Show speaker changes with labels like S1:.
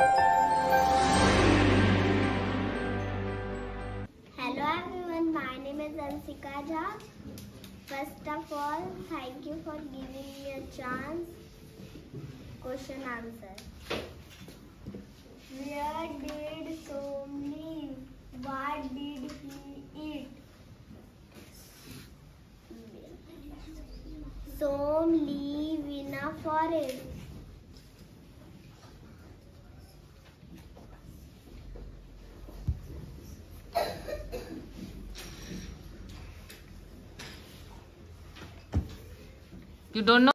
S1: Hello everyone, my name is Ansika Jha. First of all, thank you for giving me a chance. Question answer. Where did Som live? What did he eat? Som live in a forest.
S2: You don't know?